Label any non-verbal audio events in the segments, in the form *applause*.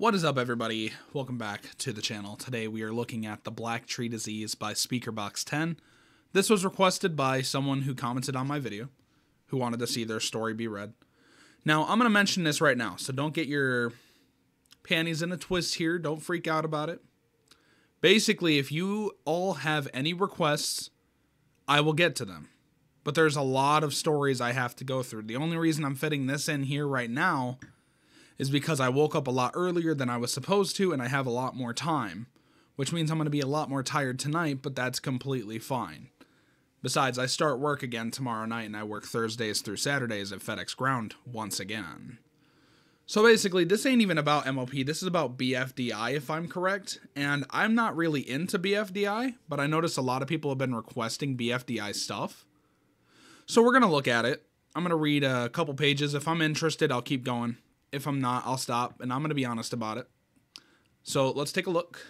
What is up, everybody? Welcome back to the channel. Today we are looking at The Black Tree Disease by Speakerbox10. This was requested by someone who commented on my video, who wanted to see their story be read. Now, I'm going to mention this right now, so don't get your panties in a twist here. Don't freak out about it. Basically, if you all have any requests, I will get to them. But there's a lot of stories I have to go through. The only reason I'm fitting this in here right now is because I woke up a lot earlier than I was supposed to and I have a lot more time, which means I'm going to be a lot more tired tonight, but that's completely fine. Besides, I start work again tomorrow night and I work Thursdays through Saturdays at FedEx Ground once again. So basically, this ain't even about MLP, this is about BFDI if I'm correct, and I'm not really into BFDI, but I notice a lot of people have been requesting BFDI stuff. So we're going to look at it. I'm going to read a couple pages. If I'm interested, I'll keep going. If I'm not, I'll stop, and I'm going to be honest about it. So let's take a look.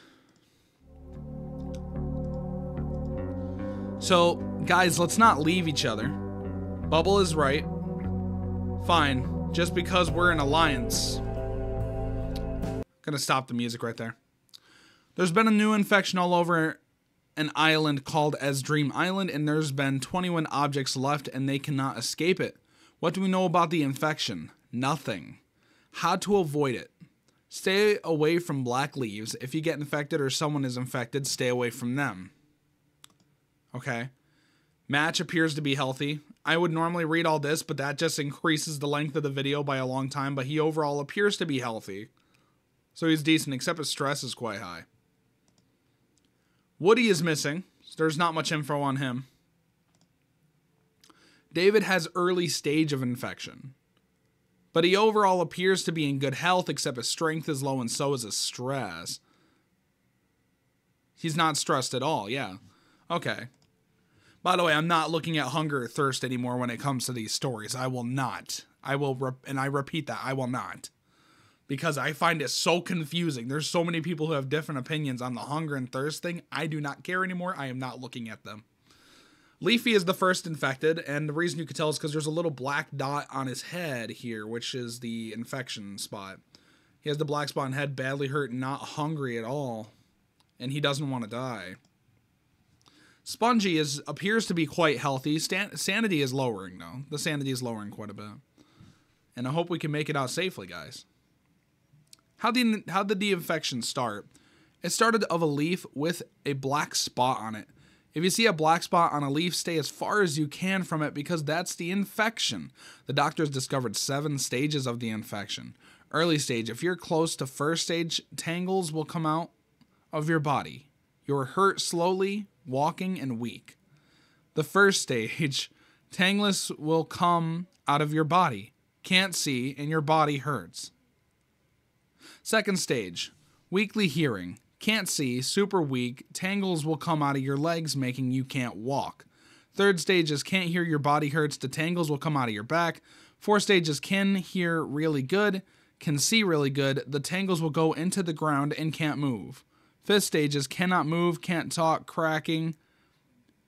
So, guys, let's not leave each other. Bubble is right. Fine. Just because we're an alliance. Gonna stop the music right there. There's been a new infection all over an island called as Dream Island, and there's been 21 objects left, and they cannot escape it. What do we know about the infection? Nothing. How to avoid it. Stay away from black leaves. If you get infected or someone is infected, stay away from them. Okay. Match appears to be healthy. I would normally read all this, but that just increases the length of the video by a long time, but he overall appears to be healthy. So he's decent, except his stress is quite high. Woody is missing. So there's not much info on him. David has early stage of infection. But he overall appears to be in good health, except his strength is low and so is his stress. He's not stressed at all, yeah. Okay. By the way, I'm not looking at hunger or thirst anymore when it comes to these stories. I will not. I will, and I repeat that, I will not. Because I find it so confusing. There's so many people who have different opinions on the hunger and thirst thing. I do not care anymore. I am not looking at them. Leafy is the first infected, and the reason you could tell is because there's a little black dot on his head here, which is the infection spot. He has the black spot on head, badly hurt, not hungry at all, and he doesn't want to die. Spongy is appears to be quite healthy. Stan- sanity is lowering though. The sanity is lowering quite a bit, and I hope we can make it out safely, guys. How did how did the infection start? It started of a leaf with a black spot on it. If you see a black spot on a leaf, stay as far as you can from it because that's the infection. The doctors discovered seven stages of the infection. Early stage, if you're close to first stage, tangles will come out of your body. You're hurt slowly, walking, and weak. The first stage, *laughs* tangless will come out of your body. Can't see, and your body hurts. Second stage, weakly hearing. Can't see, super weak, tangles will come out of your legs, making you can't walk. Third stage is can't hear, your body hurts, the tangles will come out of your back. Fourth stage is can hear really good, can see really good, the tangles will go into the ground and can't move. Fifth stage is cannot move, can't talk, cracking,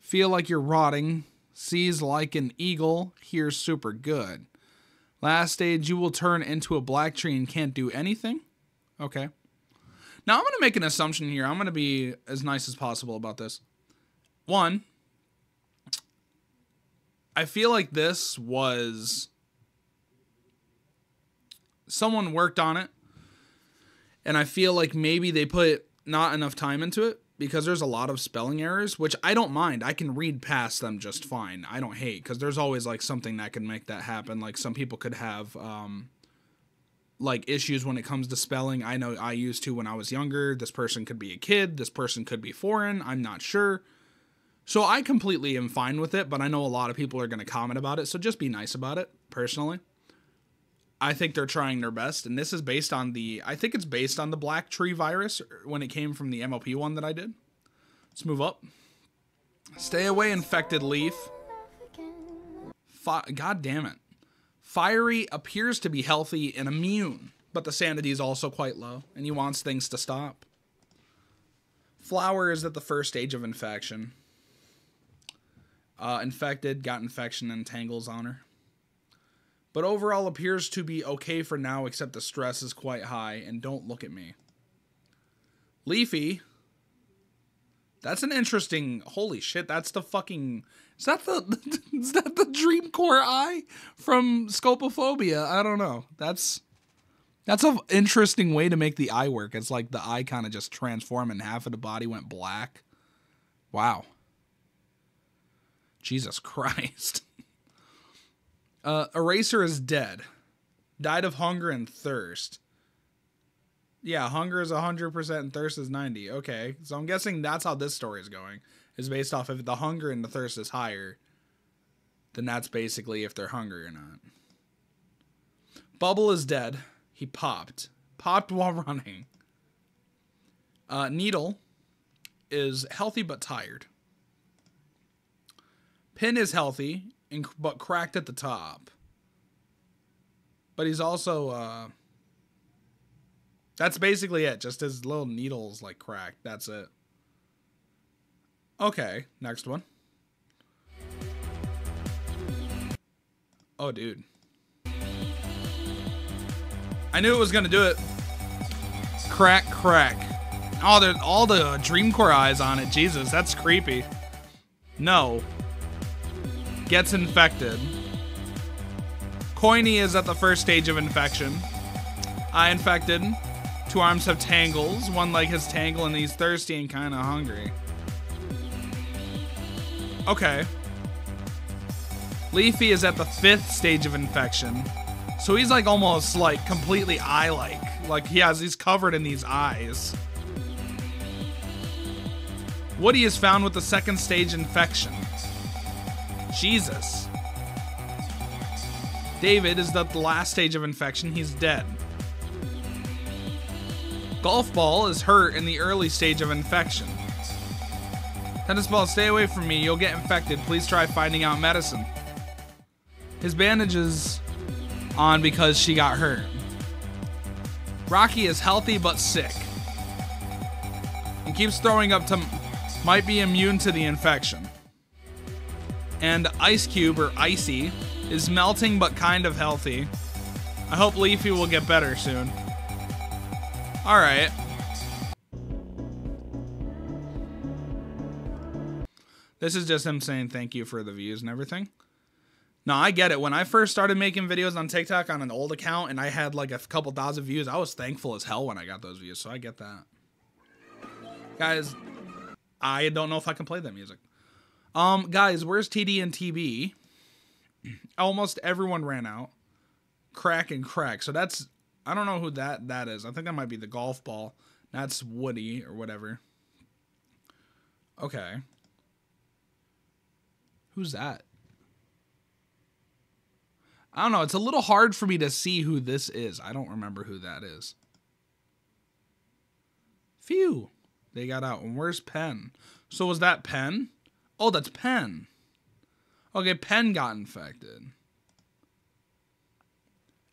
feel like you're rotting, sees like an eagle, hears super good. Last stage, you will turn into a black tree and can't do anything. Okay. Now I'm going to make an assumption here. I'm going to be as nice as possible about this. One, I feel like this was someone worked on it and I feel like maybe they put not enough time into it because there's a lot of spelling errors, which I don't mind. I can read past them just fine. I don't hate because there's always like something that can make that happen. Like some people could have um, like issues when it comes to spelling. I know I used to when I was younger. This person could be a kid. This person could be foreign. I'm not sure. So I completely am fine with it, but I know a lot of people are going to comment about it. So just be nice about it, personally. I think they're trying their best, and this is based on the. I think it's based on the black tree virus when it came from the MLP one that I did. Let's move up. Stay away, infected leaf. Fi- God damn it. Firey appears to be healthy and immune, but the sanity is also quite low, and he wants things to stop. Flower is at the first stage of infection. Uh, infected, got infection and tangles on her. but overall appears to be okay for now, except the stress is quite high. And don't look at me. Leafy. That's an interesting. Holy shit! That's the fucking. Is that the *laughs* is that the dream core eye from Scopophobia? I don't know. That's that's an interesting way to make the eye work. It's like the eye kind of just transformed and half of the body went black. Wow. Jesus *laughs* Christ. Uh, Eraser is dead. Died of hunger and thirst. Yeah, hunger is 100% and thirst is 90. Okay. So I'm guessing that's how this story is going. Is based off if the hunger and the thirst is higher, then that's basically if they're hungry or not. Bubble is dead. He popped. Popped while *laughs* running. Uh, Needle is healthy but tired. Pin is healthy and, but cracked at the top. But he's also uh That's basically it. Just his little needles like cracked. That's it. Okay, next one. Oh, dude. I knew it was gonna do it. Crack, crack. Oh, there's all the Dreamcore eyes on it. Jesus, that's creepy. No. Gets infected. Coiny is at the first stage of infection. I infected. Two arms have tangles. One leg has tangle, and he's thirsty and kind of hungry. Okay. Leafy is at the fifth stage of infection. So he's like almost like completely eye like. Like he has, he's covered in these eyes. Woody is found with the second stage infection. Jesus. David is at the last stage of infection. He's dead. Golf ball is hurt in the early stage of infection. Tennis ball, stay away from me. You'll get infected. Please try finding out medicine. His bandages on because she got hurt. Rocky is healthy but sick. And keeps throwing up to might be immune to the infection. And Ice Cube or Icy is melting but kind of healthy. I hope Leafy will get better soon. Alright. This is just him saying thank you for the views and everything. No, I get it. When I first started making videos on TikTok on an old account and I had like a couple thousand views, I was thankful as hell when I got those views. So I get that. Guys, I don't know if I can play that music. Um, guys, where's TD and TB? *clears throat* Almost everyone ran out. Crack and crack. So that's I don't know who that that is. I think that might be the golf ball. That's Woody or whatever. Okay. Who's that? I don't know. It's a little hard for me to see who this is. I don't remember who that is. Phew. They got out. And where's Pen? So was that Pen? Oh, that's Pen. Okay, Pen got infected.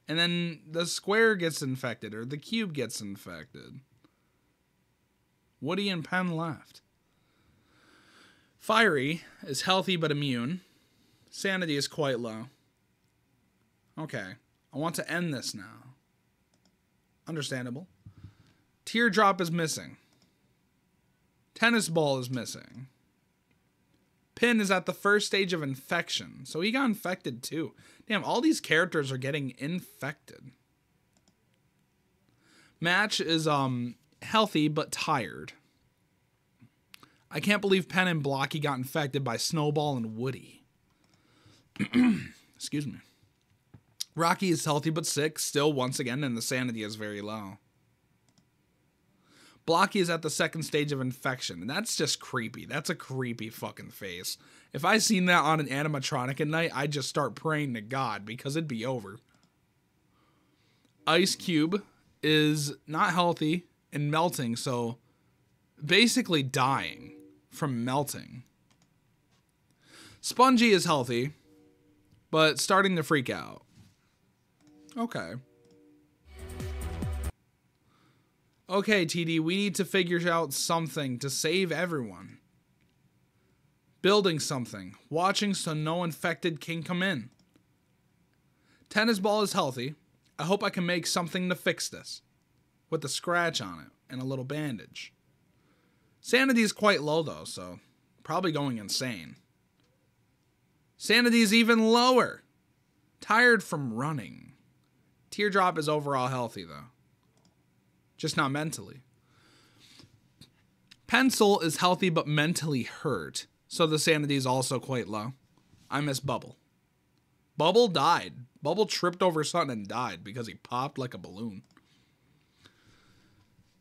And then the square gets infected, or the cube gets infected. Woody and Pen left. Firey is healthy but immune. Sanity is quite low. Okay. I want to end this now. Understandable. Teardrop is missing. Tennis ball is missing. Pin is at the first stage of infection, so he got infected too. Damn, all these characters are getting infected. Match is um healthy but tired. I can't believe Pen and Blocky got infected by Snowball and Woody. *clears throat* Excuse me. Rocky is healthy but sick, still once again, and the sanity is very low. Blocky is at the second stage of infection, and that's just creepy. That's a creepy fucking face. If I seen that on an animatronic at night, I'd just start praying to God because it'd be over. Ice Cube is not healthy and melting, so basically dying from melting. Spongy is healthy, but starting to freak out. Okay. Okay, TD, we need to figure out something to save everyone. Building something. Watching so no infected can come in. Tennis ball is healthy. I hope I can make something to fix this. With a scratch on it and a little bandage. Sanity is quite low though, so probably going insane. Sanity is even lower. Tired from running. Teardrop is overall healthy though. Just not mentally. Pencil is healthy but mentally hurt, so the sanity is also quite low. I miss Bubble. Bubble died. Bubble tripped over something and died because he popped like a balloon.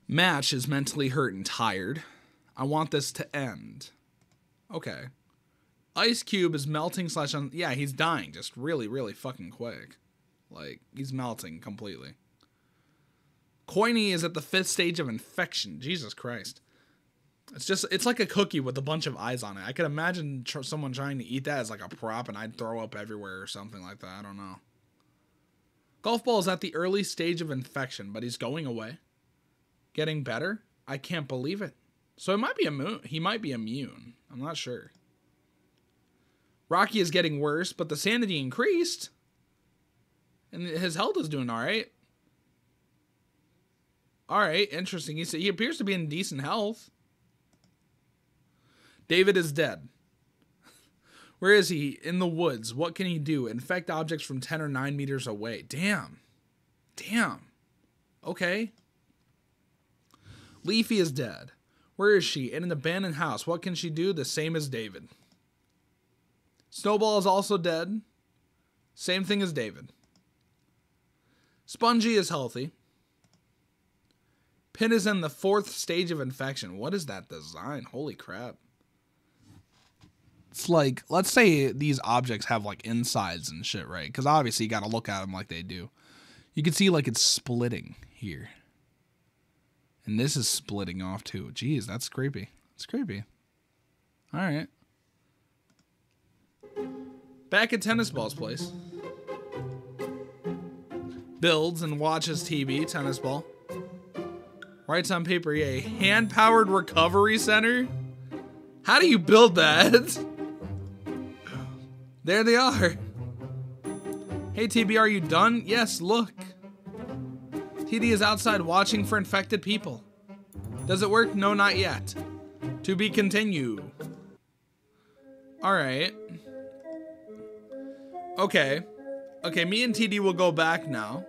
Match is mentally hurt and tired. I want this to end. Okay. Ice Cube is melting slash un- yeah, he's dying just really, really fucking quick. Like he's melting completely. Coiny is at the fifth stage of infection. Jesus Christ. It's just it's like a cookie with a bunch of eyes on it. I could imagine tr- someone trying to eat that as like a prop and I'd throw up everywhere or something like that. I don't know. Golf ball is at the early stage of infection, but he's going away. Getting better? I can't believe it. So it might be immune. He might be immune. I'm not sure. Rocky is getting worse, but the sanity increased. And his health is doing all right. All right, interesting. He he appears to be in decent health. David is dead. *laughs* Where is he? In the woods. What can he do? Infect objects from 10 or 9 meters away. Damn. Damn. Okay. Leafy is dead. Where is she? In an abandoned house. What can she do? The same as David. Snowball is also dead. Same thing as David. Spongy is healthy. Pin is in the fourth stage of infection. What is that design? Holy crap. It's like, let's say these objects have like insides and shit, right? Because obviously you got to look at them like they do. You can see like it's splitting here. And this is splitting off too. Jeez, that's creepy. It's creepy. All right. Back at Tennis Ball's place. Builds and watches TV, Tennis Ball. Writes on paper, a hand powered recovery center? How do you build that? *laughs* There they are. Hey TB, are you done? Yes, look. TD is outside watching for infected people. Does it work? No, not yet. To be continued. Alright. Okay. Okay, me and TD will go back now.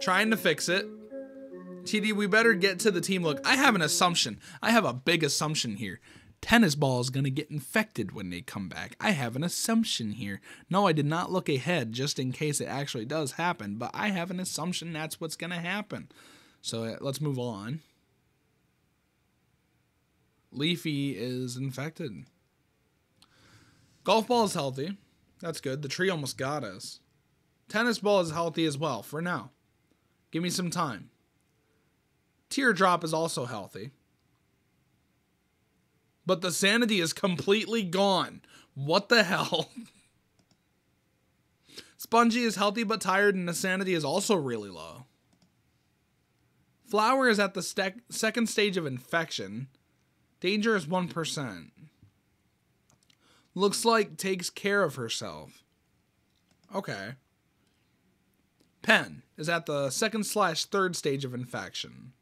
Trying to fix it. TD, we better get to the team. Look, I have an assumption. I have a big assumption here. Tennis ball is going to get infected when they come back. I have an assumption here. No, I did not look ahead just in case it actually does happen, but I have an assumption that's what's going to happen. So uh, let's move on. Leafy is infected. Golf ball is healthy. That's good. The tree almost got us. Tennis ball is healthy as well for now. Give me some time. Teardrop is also healthy. But the sanity is completely gone. What the hell? Spongy is healthy but tired, and the sanity is also really low. Flower is at the second stage of infection. Danger is 1%. Looks like takes care of herself. Okay. Pen is at the second slash third stage of infection.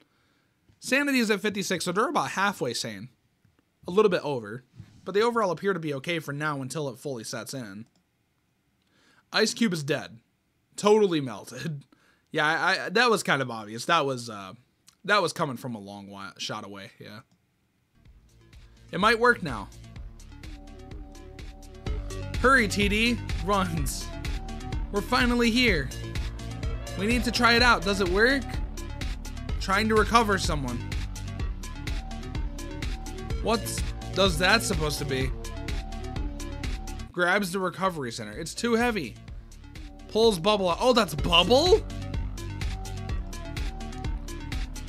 Sanity is at 56, so they're about halfway sane. A little bit over. But they overall appear to be okay for now until it fully sets in. Ice Cube is dead. Totally melted. *laughs* Yeah, I, I that was kind of obvious. That was uh that was coming from a long while, shot away, yeah. It might work now. Hurry, TD. Runs. We're finally here. We need to try it out. Does it work? Trying to recover someone. What does that supposed to be? Grabs the recovery center. It's too heavy. Pulls Bubble out. Oh, that's Bubble?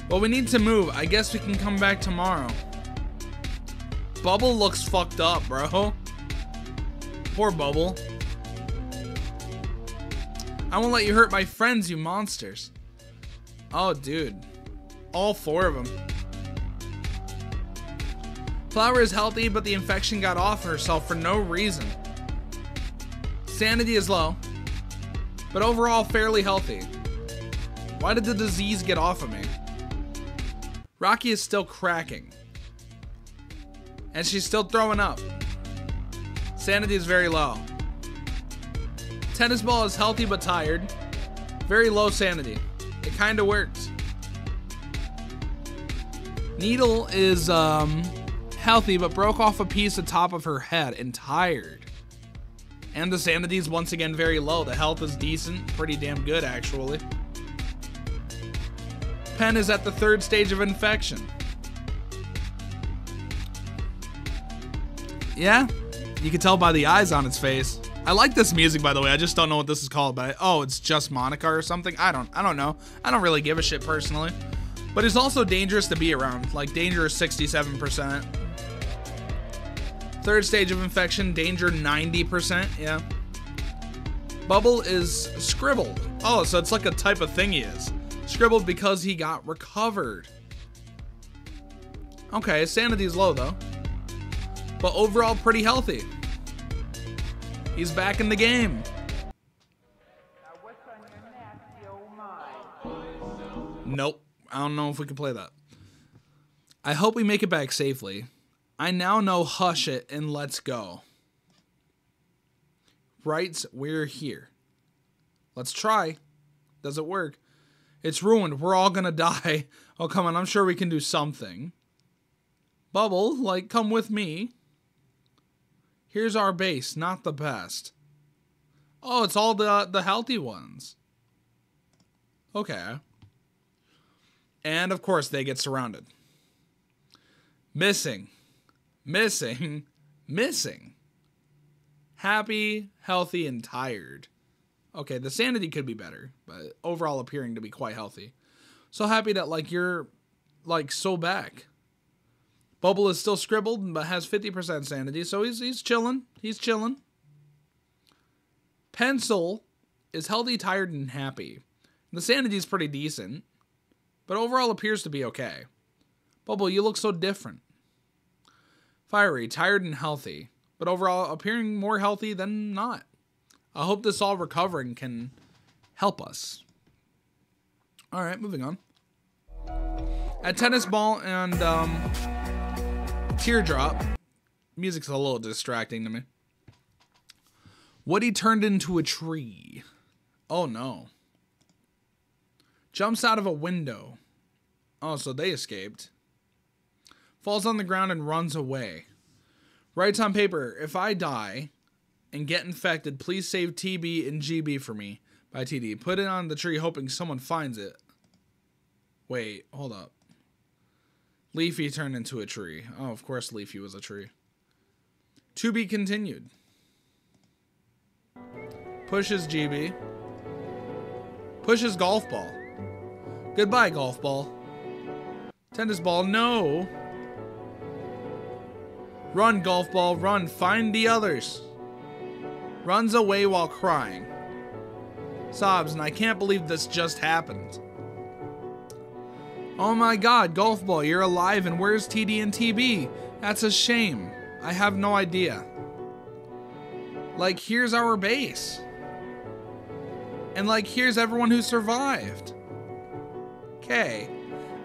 Well, we need to move. I guess we can come back tomorrow. Bubble looks fucked up, bro. Poor Bubble. I won't let you hurt my friends, you monsters. Oh, dude. All four of them. Flower is healthy, but the infection got off herself for no reason. Sanity is low. but overall fairly healthy. Why did the disease get off of me? Rocky is still cracking. And she's still throwing up. Sanity is very low. Tennis ball is healthy but tired. Very low sanity. It kind of works. Needle is um, healthy but broke off a piece of top of her head and tired. And the sanity is once again very low. The health is decent, pretty damn good actually. Pen is at the third stage of infection. Yeah, you can tell by the eyes on its face. I like this music, by the way. I just don't know what this is called. But oh, it's just Monica or something. I don't. I don't know. I don't really give a shit personally. But it's also dangerous to be around. Like danger is 67%. Third stage of infection, danger 90%. Yeah. Bubble is scribbled. Oh, so it's like a type of thing he is. Scribbled because he got recovered. Okay, sanity's low though. But overall, pretty healthy. He's back in the game. Nope. I don't know if we can play that. I hope we make it back safely. I now know Hush It and Let's Go. Writes, We're here. Let's try. Does it work? It's ruined. We're all gonna *laughs* die. Oh, come on. I'm sure we can do something. Bubble, like, come with me. Here's our base, not the best. Oh, it's all the the healthy ones. Okay. And of course, they get surrounded. Missing. Missing. Missing. Happy, healthy, and tired. Okay, the sanity could be better, but overall appearing to be quite healthy. So happy that like you're like so back. Bubble is still scribbled but has 50% sanity, so he's he's chilling. He's chilling. Pencil is healthy, tired, and happy. The sanity is pretty decent, but overall appears to be okay. Bubble, you look so different. Firey, tired, and healthy, but overall appearing more healthy than not. I hope this all recovering can help us. All right, moving on. At tennis ball and um, teardrop, music's a little distracting to me. Woody turned into a tree. Oh no. Jumps out of a window. Oh, so they escaped. Falls on the ground and runs away. Writes on paper, if I die, and get infected, please save TB and GB for me by TD. Put it on the tree hoping someone finds it. Wait, hold up. Leafy turned into a tree. Oh, of course Leafy was a tree. To be continued. Pushes GB. Pushes golf ball. Goodbye, golf ball. Tennis ball, no. Run, golf ball, run. Find the others runs away while crying. Sobs, and I can't believe this just happened. Oh my god, Golf Ball, you're alive, and where's TD and TB? That's a shame. I have no idea. Like, here's our base. And, like, here's everyone who survived. Okay.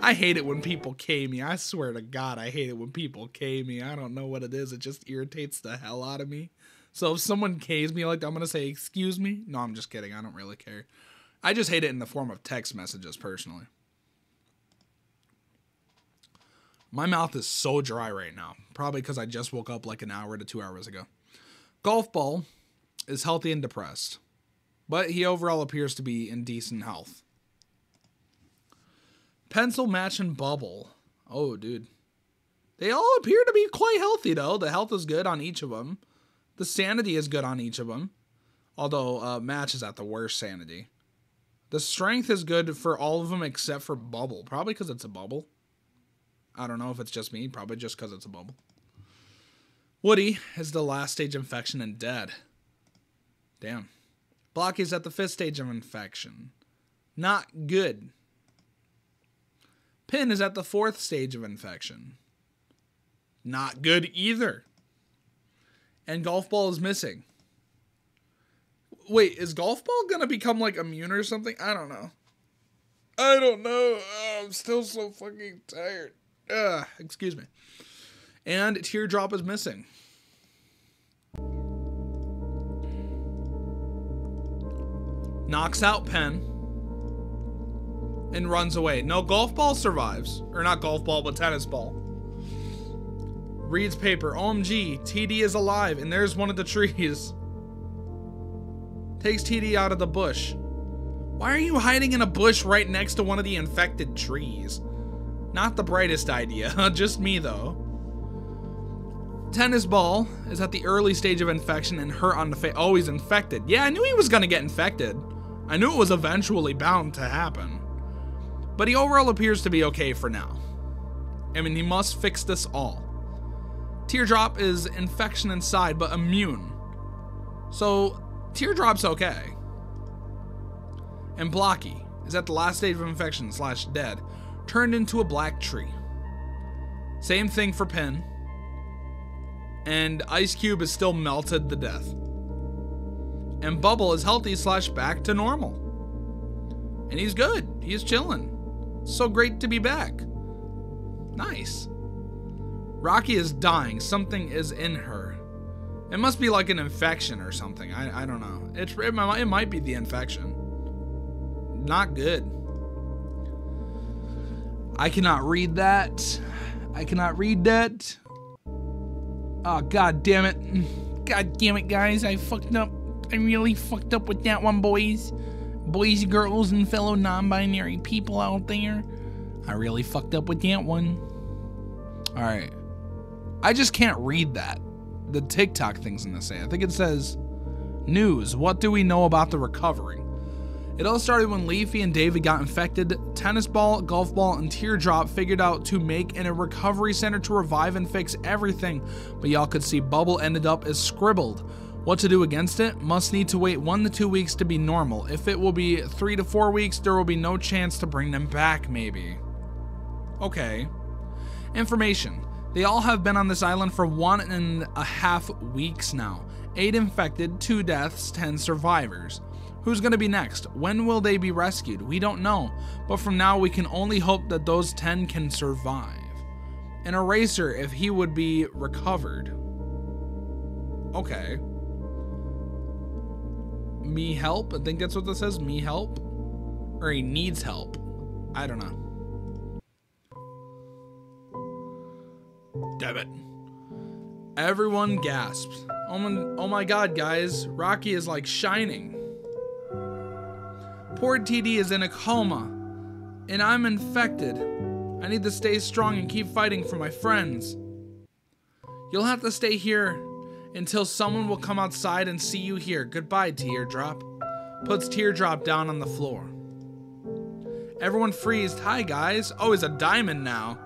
I hate it when people K me. I swear to God, I hate it when people K me. I don't know what it is. It just irritates the hell out of me. So if someone Ks me like that, I'm gonna say, "Excuse me." No, I'm just kidding. I don't really care. I just hate it in the form of text messages personally. My mouth is so dry right now, probably because I just woke up like an hour to two hours ago. Golf ball is healthy and depressed, but he overall appears to be in decent health. Pencil match and bubble. Oh, dude. They all appear to be quite healthy, though. The health is good on each of them. The sanity is good on each of them, although uh, Match is at the worst sanity. The strength is good for all of them except for Bubble, probably because it's a bubble. I don't know if it's just me, probably just because it's a bubble. Woody is the last stage infection and dead. Damn. Blocky's at the fifth stage of infection. Not good. Pin is at the fourth stage of infection. Not good either and golf ball is missing. Wait, is golf ball gonna become like immune or something? I don't know. I don't know. Oh, I'm still so fucking tired. Ugh, excuse me. And teardrop is missing. Knocks out Pen and runs away. No, golf ball survives. Or not golf ball, but tennis ball. Reads paper. OMG, TD is alive, and there's one of the trees. Takes TD out of the bush. Why are you hiding in a bush right next to one of the infected trees? Not the brightest idea, *laughs* just me though. Tennis ball is at the early stage of infection and hurt on the face. Oh, he's infected. Yeah, I knew he was gonna get infected. I knew it was eventually bound to happen. But he overall appears to be okay for now. I mean, he must fix this all. Teardrop is infection inside, but immune. So, Teardrop's okay. And Blocky is at the last stage of infection slash dead, turned into a black tree. Same thing for Pin. And Ice Cube is still melted to death. And Bubble is healthy slash back to normal. And he's good. He's chilling. So great to be back. Nice. Rocky is dying. Something is in her. It must be like an infection or something. I, I don't know. It, it, it might be the infection. Not good. I cannot read that. I cannot read that. Oh, god damn it. Mm. God damn it, guys. I fucked up. I really fucked up with that one, boys. Boys, girls, and fellow non binary people out there. I really fucked up with that one. Alright. I just can't read that. The TikTok thing's gonna say. I think it says News. What do we know about the recovery? It all started when Leafy and David got infected. Tennis ball, golf ball, and teardrop figured out to make in a recovery center to revive and fix everything. But y'all could see Bubble ended up as scribbled. What to do against it? Must need to wait one to two weeks to be normal. If it will be three to four weeks, there will be no chance to bring them back, maybe. Okay. Information. They all have been on this island for one and a half weeks now. Eight infected, two deaths, ten survivors. Who's going to be next? When will they be rescued? We don't know, but from now we can only hope that those 10 can survive. An eraser if he would be recovered. Okay. Me help? I think that's what this says. Me help? Or he needs help. I don't know. Damn it. Everyone gasps. Oh my, oh my god, guys. Rocky is like shining. Poor TD is in a coma, and I'm infected. I need to stay strong and keep fighting for my friends. You'll have to stay here until someone will come outside and see you here. Goodbye, Teardrop. Puts Teardrop down on the floor. Everyone freezed. Hi, guys. Oh, he's a diamond now.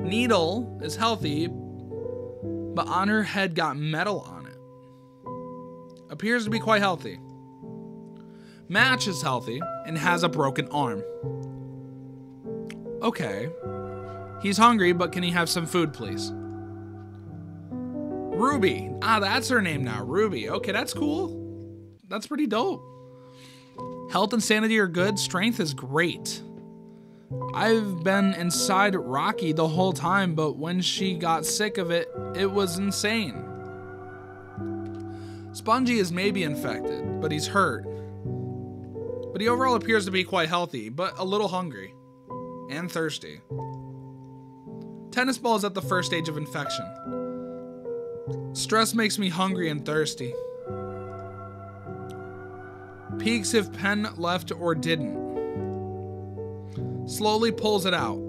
Needle is healthy, but on her head got metal on it. Appears to be quite healthy. Match is healthy and has a broken arm. Okay. He's hungry, but can he have some food, please? Ruby. Ah, that's her name now. Ruby. Okay, that's cool. That's pretty dope. Health and sanity are good. Strength is great. I've been inside Rocky the whole time, but when she got sick of it, it was insane. Spongy is maybe infected, but he's hurt. But he overall appears to be quite healthy, but a little hungry. And thirsty. Tennis ball is at the first stage of infection. Stress makes me hungry and thirsty. Peeks if pen left or didn't. Slowly pulls it out.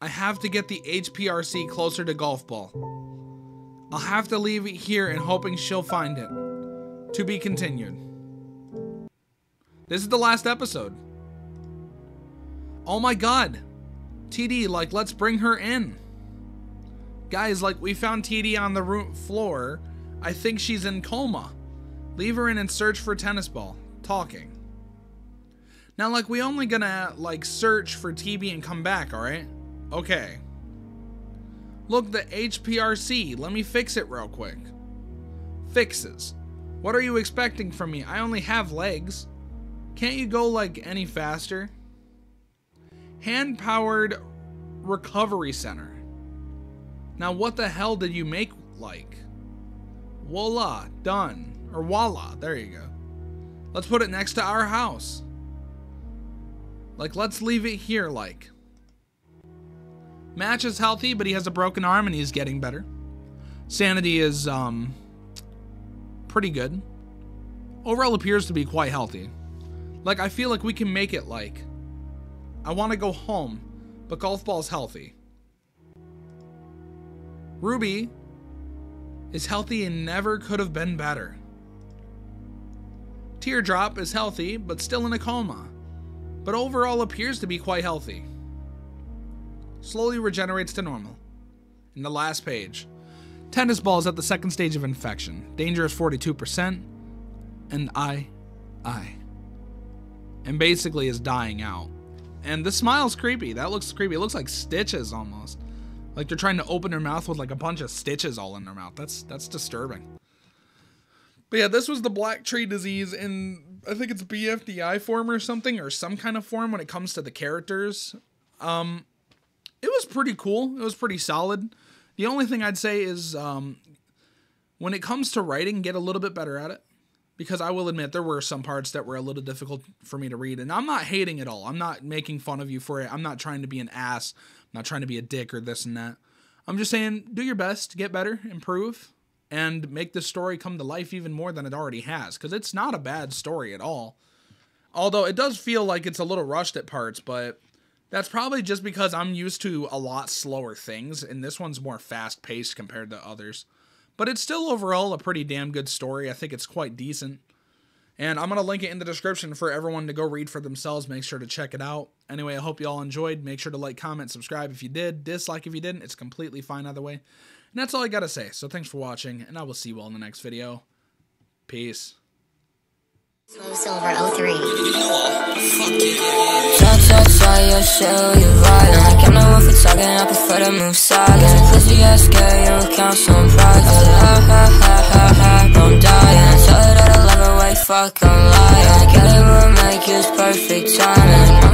I have to get the HPRC closer to golf ball. I'll have to leave it here and hoping she'll find it. To be continued. This is the last episode. Oh my god. TD, like, let's bring her in. Guys, like, we found TD on the floor. I think she's in coma. Leave her in and search for tennis ball. Talking. Now, like, we only gonna, like, search for TB and come back, alright? Okay. Look, the HPRC. Let me fix it real quick. fixes. What are you expecting from me? I only have legs. Can't you go like any faster? Hand powered recovery center. Now, what the hell did you make like? Voila, done. Or voila, there you go. Let's put it next to our house. Like, let's leave it here, like. Match is healthy, but he has a broken arm and he's getting better. Sanity is, um, pretty good. Overall appears to be quite healthy. Like, I feel like we can make it, like, I want to go home, but golf ball's healthy. Ruby is healthy and never could have been better. Teardrop is healthy, but still in a coma, but overall appears to be quite healthy. Slowly regenerates to normal. In the last page, tennis ball is at the second stage of infection. Danger is 42%, and I, I, and basically is dying out. And the smile's creepy. That looks creepy. It looks like stitches almost. Like they're trying to open their mouth with like a bunch of stitches all in their mouth. That's that's disturbing. But yeah, this was the black tree disease in I think it's BFDI form or something or some kind of form when it comes to the characters. Um it was pretty cool. It was pretty solid. The only thing I'd say is um when it comes to writing, get a little bit better at it. Because I will admit there were some parts that were a little difficult for me to read. And I'm not hating at all. I'm not making fun of you for it. I'm not trying to be an ass not trying to be a dick or this and that. I'm just saying, do your best, get better, improve, and make this story come to life even more than it already has. Because it's not a bad story at all. Although it does feel like it's a little rushed at parts, but that's probably just because I'm used to a lot slower things, and this one's more fast paced compared to others. But it's still overall a pretty damn good story. I think it's quite decent. And I'm going to link it in the description for everyone to go read for themselves. Make sure to check it out. Anyway, I hope you all enjoyed. Make sure to like, comment, subscribe if you did. Dislike if you didn't. It's completely fine either way. And that's all I got to say. So thanks for watching, and I will see you all in the next video. Peace. Slow Silver 03. you show you right. I'm not one for talking, I I love her, wait, fuck, I'm lying. Get it will make you perfect timing.